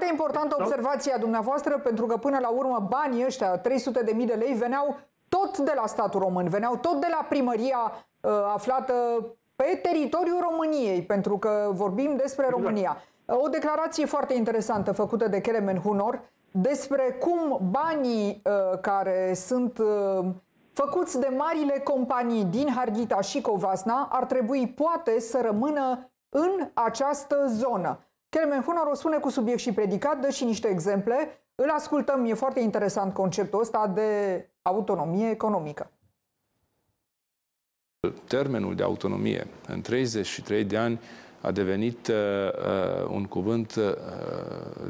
Foarte importantă observația dumneavoastră, pentru că până la urmă banii ăștia, 300 de mii de lei, veneau tot de la statul român, veneau tot de la primăria uh, aflată pe teritoriul României, pentru că vorbim despre exact. România. O declarație foarte interesantă făcută de Kelemen Hunor despre cum banii uh, care sunt uh, făcuți de marile companii din Harghita și Covasna ar trebui poate să rămână în această zonă. Kelmen Hunor o spune cu subiect și predicat, dă și niște exemple. Îl ascultăm, e foarte interesant conceptul ăsta de autonomie economică. Termenul de autonomie în 33 de ani a devenit uh, uh, un cuvânt uh,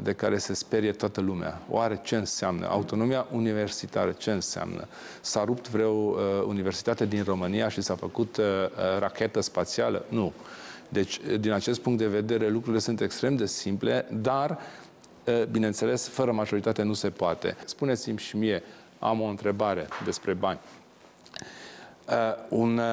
de care se sperie toată lumea. Oare ce înseamnă? Autonomia universitară ce înseamnă? S-a rupt vreo uh, universitate din România și s-a făcut uh, uh rachetă spațială? Nu. Deci, din acest punct de vedere, lucrurile sunt extrem de simple, dar, uh, bineînțeles, fără majoritate nu se poate. Spuneți-mi și mie, am o întrebare despre bani. Uh, un uh,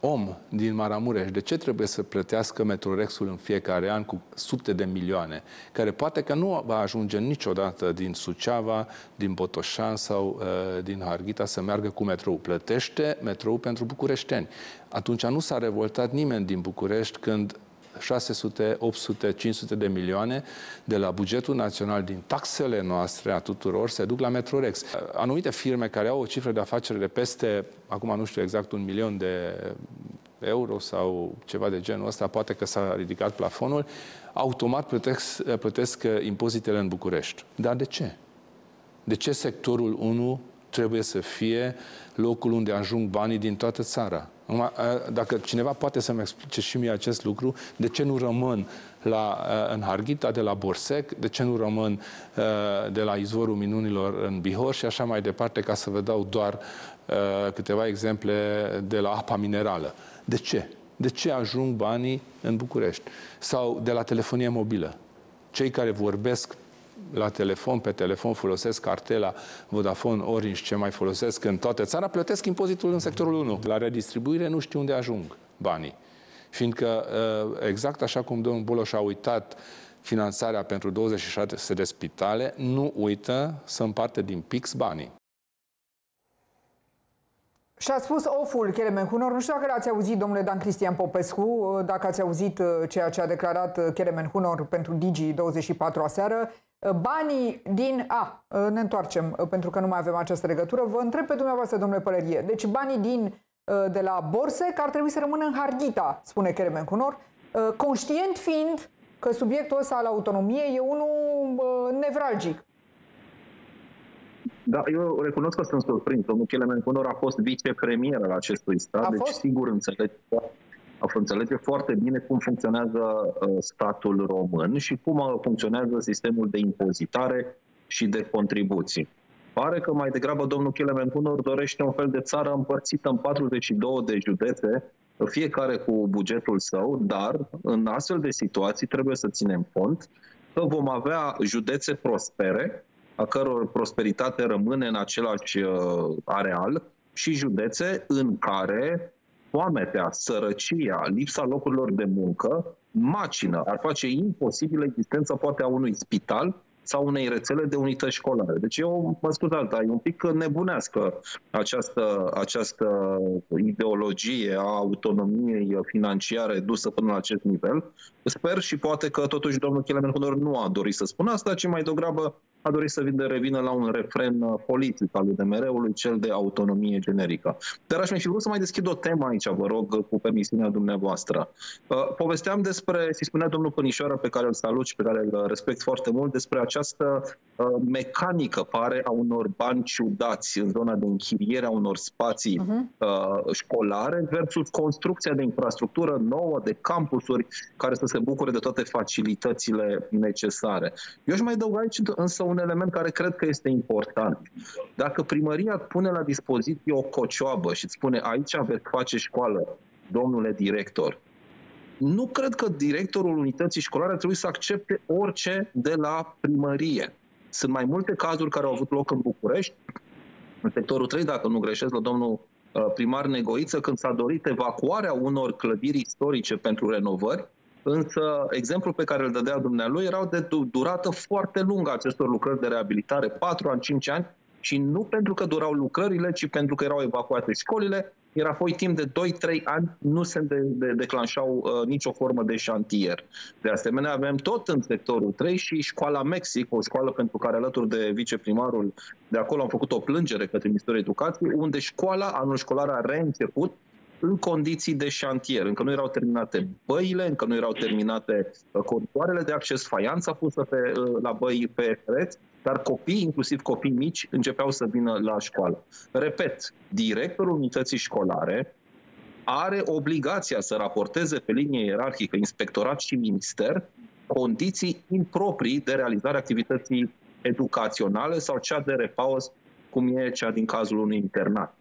om din Maramureș, de ce trebuie să plătească Metrorexul în fiecare an cu sute de milioane, care poate că nu va ajunge niciodată din Suceava, din Botoșan sau uh, din Harghita să meargă cu metrou. Plătește metrou pentru bucureșteni. Atunci nu s-a revoltat nimeni din București când 600, 800, 500 de milioane de la bugetul național din taxele noastre a tuturor se duc la Metrorex. Anumite firme care au o cifră de afaceri de peste, acum nu știu exact, un milion de euro sau ceva de genul ăsta, poate că s-a ridicat plafonul, automat plătesc, plătesc impozitele în București. Dar de ce? De ce sectorul 1 trebuie să fie locul unde ajung banii din toată țara? Dacă cineva poate să-mi explice și mie acest lucru, de ce nu rămân la, în Harghita, de la Borsec, de ce nu rămân de la Izvorul Minunilor în Bihor și așa mai departe, ca să vă dau doar câteva exemple de la apa minerală. De ce? De ce ajung banii în București? Sau de la telefonie mobilă? Cei care vorbesc la telefon, pe telefon folosesc cartela Vodafone, Orange, ce mai folosesc în toată țara, plătesc impozitul în sectorul 1. La redistribuire nu știu unde ajung banii. Fiindcă, uh, exact așa cum domnul Boloș a uitat finanțarea pentru 26 de spitale, nu uită să împarte din PIX banii. Și a spus oful Kelemen Hunor, nu știu dacă l-ați auzit, domnule Dan Cristian Popescu, uh, dacă ați auzit uh, ceea ce a declarat Kelemen Hunor pentru Digi24 aseară, Uh, banii din... A, uh, ne întoarcem, uh, pentru că nu mai avem această legătură. Vă întreb pe dumneavoastră, domnule Pălărie. Deci banii din, de la borse, că ar trebui să rămână în Harghita, spune Keremen Cunor, conștient fiind că subiectul ăsta al autonomiei e unul nevralgic. Da, eu recunosc că sunt surprins. Domnul Kelemen Cunor a fost vicepremier al acestui stat, a deci fost? sigur înțeleg înțelege foarte bine cum funcționează uh, statul român și cum uh, funcționează sistemul de impozitare și de contribuții. Pare că mai degrabă domnul Chilemen Hunor dorește un fel de țară împărțită în 42 de județe, fiecare cu bugetul său, dar în astfel de situații trebuie să ținem cont că vom avea județe prospere, a căror prosperitate rămâne în același uh, areal, și județe în care foametea, sărăcia, lipsa locurilor de muncă, macină, ar face imposibilă existența poate a unui spital sau unei rețele de unități școlare. Deci eu, mă scuzați, dar e un pic nebunească această, această ideologie a autonomiei financiare dusă până la acest nivel. Sper și poate că totuși domnul Chilemen Hunor nu a dorit să spună asta, ci mai degrabă a dorit să revină la un refren uh, politic al UDMR-ului, cel de autonomie generică. Dar aș mai fi vrut să mai deschid o temă aici, vă rog, cu permisiunea dumneavoastră. Uh, povesteam despre, se spunea domnul Pănișoară, pe care îl salut și pe care îl respect foarte mult, despre această uh, mecanică, pare, a unor bani ciudați în zona de închiriere a unor spații uh-huh. școlare versus construcția de infrastructură nouă, de campusuri, care să se bucure de toate facilitățile necesare. Eu aș mai adăuga aici însă un element care cred că este important. Dacă primăria pune la dispoziție o cocioabă și îți spune aici veți face școală, domnule director, nu cred că directorul unității școlare ar trebui să accepte orice de la primărie. Sunt mai multe cazuri care au avut loc în București, în sectorul 3, dacă nu greșesc, la domnul uh, primar Negoiță, când s-a dorit evacuarea unor clădiri istorice pentru renovări, Însă, exemplul pe care îl dădea dumnealui erau de durată foarte lungă acestor lucrări de reabilitare, 4 ani, 5 ani, și nu pentru că durau lucrările, ci pentru că erau evacuate școlile, iar apoi timp de 2-3 ani nu se de, de, declanșau uh, nicio formă de șantier. De asemenea, avem tot în sectorul 3 și școala Mexic, o școală pentru care alături de viceprimarul de acolo am făcut o plângere către Ministerul Educației, unde școala, anul școlar a reînceput în condiții de șantier. Încă nu erau terminate băile, încă nu erau terminate uh, coridoarele de acces, faianța pusă pe, uh, la băi pe pereți, dar copii, inclusiv copii mici, începeau să vină la școală. Repet, directorul unității școlare are obligația să raporteze pe linie ierarhică, inspectorat și minister, condiții improprii de realizare activității educaționale sau cea de repaus, cum e cea din cazul unui internat.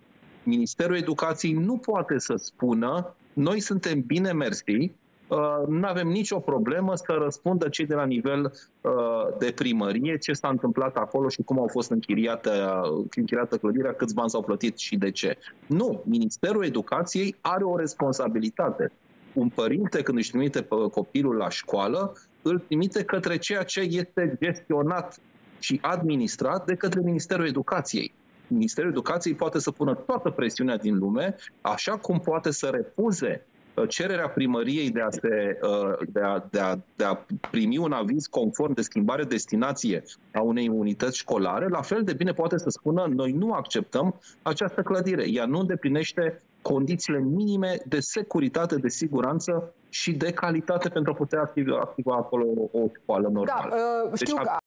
Ministerul Educației nu poate să spună noi suntem bine mersi, Uh, nu avem nicio problemă să răspundă cei de la nivel uh, de primărie ce s-a întâmplat acolo și cum au fost închiriată, închiriată clădirea, câți bani s-au plătit și de ce. Nu, Ministerul Educației are o responsabilitate. Un părinte, când își trimite copilul la școală, îl trimite către ceea ce este gestionat și administrat de către Ministerul Educației. Ministerul Educației poate să pună toată presiunea din lume, așa cum poate să refuze Uh, cererea primăriei de a, se, uh, de, a, de, a, de a primi un aviz conform de schimbare destinație a unei unități școlare, la fel de bine poate să spună noi nu acceptăm această clădire. Ea nu îndeplinește condițiile minime de securitate, de siguranță și de calitate pentru a putea activa, activa acolo o școală normală. Da, uh, știu deci, că